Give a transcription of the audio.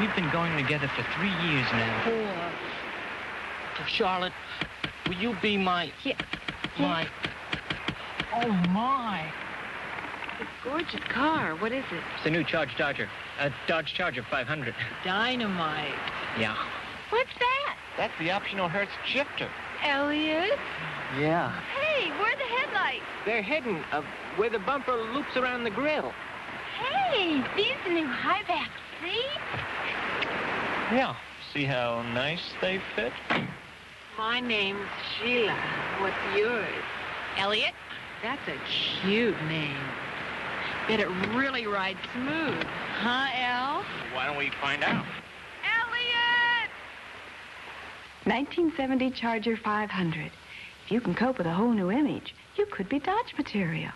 We've been going together for three years now. Oh, Charlotte, will you be my... Yeah. My... Oh, my. A gorgeous car. What is it? It's the new Charge Dodger. A Dodge Charger 500. Dynamite. Yeah. What's that? That's the optional Hurst shifter. Elliot? Yeah. Hey, where are the headlights? They're hidden uh, where the bumper loops around the grill. Hey, these are new high backs, see? Yeah. See how nice they fit? My name's Sheila. What's yours? Elliot? That's a cute name. Bet it really rides smooth. Huh, El? Why don't we find out? Elliot! 1970 Charger 500. If you can cope with a whole new image, you could be Dodge material.